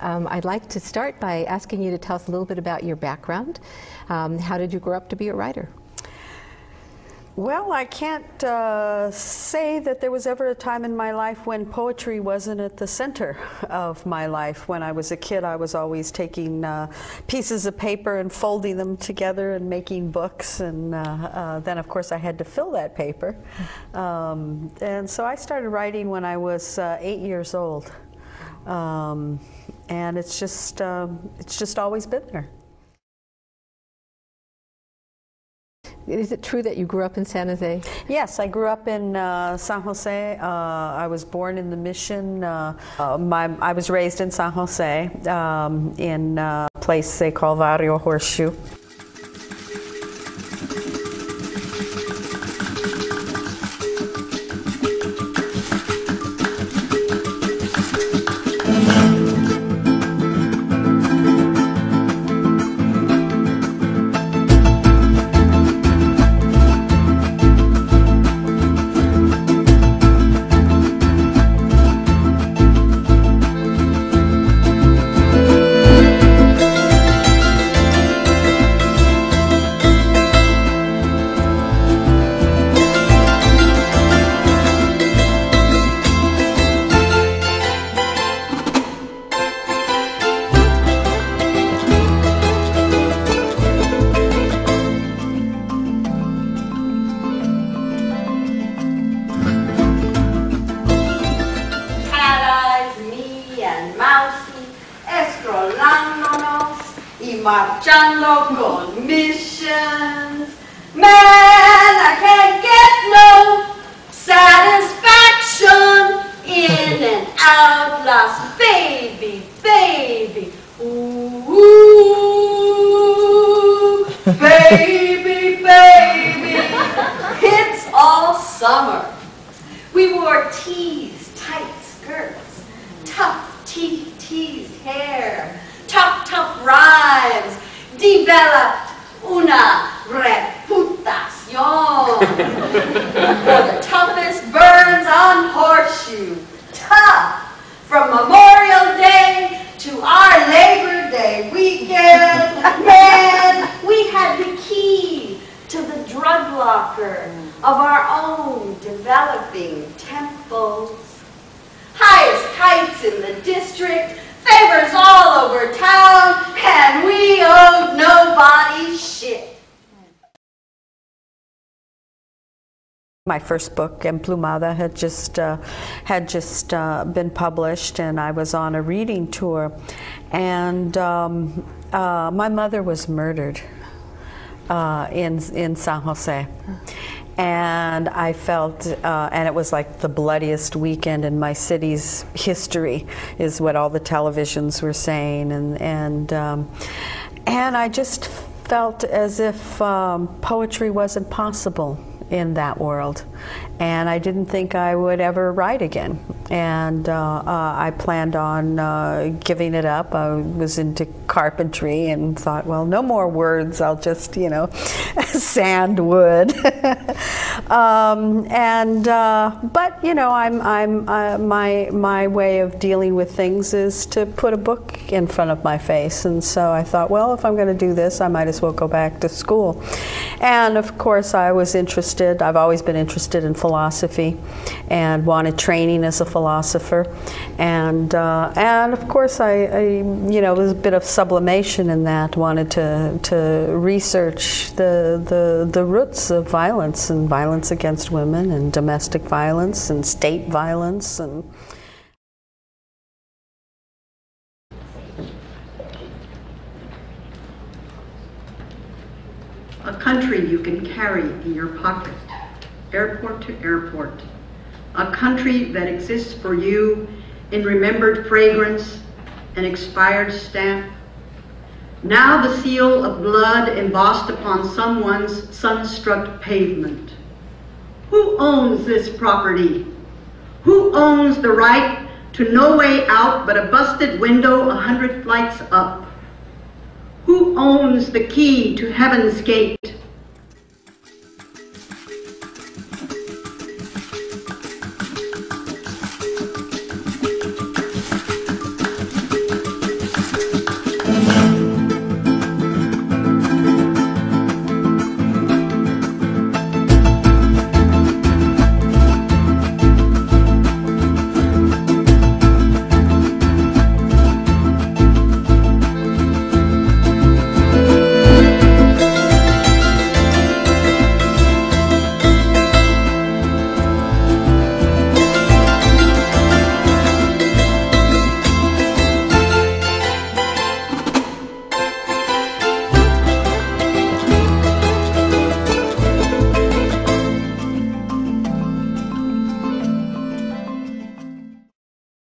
Um, I'd like to start by asking you to tell us a little bit about your background. Um, how did you grow up to be a writer? Well, I can't uh, say that there was ever a time in my life when poetry wasn't at the center of my life. When I was a kid, I was always taking uh, pieces of paper and folding them together and making books. And uh, uh then, of course, I had to fill that paper. Um, and so I started writing when I was uh, eight years old. Um, and it's just, um, it's just always been there. Is it true that you grew up in San Jose? Yes, I grew up in uh, San Jose. Uh, I was born in the Mission. Uh, uh my, I was raised in San Jose um, in a place they call Barrio Horseshoe. Marchando con missions. Man, I can't get no satisfaction developed una reputación for the toughest burns on horseshoe. Tough from Memorial Day to our Labor Day weekend. Man, we had the key to the drug locker of our own developing temples. Highest heights in the district, favors all over town, and we owed nobody? Shit. My first book, Emplumada, had just uh, had just uh, been published, and I was on a reading tour, and um, uh, my mother was murdered uh, in in San Jose, and I felt, uh, and it was like the bloodiest weekend in my city's history, is what all the televisions were saying, and and um, and I just felt as if um, poetry wasn't possible in that world, and I didn't think I would ever write again. And uh, uh, I planned on uh, giving it up. I was into carpentry and thought, well, no more words. I'll just, you know, sand wood. um, and uh, but you know, I'm, I'm my my way of dealing with things is to put a book in front of my face. And so I thought, well, if I'm going to do this, I might as well go back to school. And of course, I was interested. I've always been interested in philosophy and wanted training as a philosopher. And, uh, and of course, I, I, you know, there's a bit of sublimation in that, wanted to, to research the, the, the roots of violence and violence against women and domestic violence and state violence and a country you can carry in your pocket airport to airport, a country that exists for you in remembered fragrance and expired stamp. Now the seal of blood embossed upon someone's sunstruck pavement. Who owns this property? Who owns the right to no way out but a busted window a hundred flights up? Who owns the key to heaven's gate?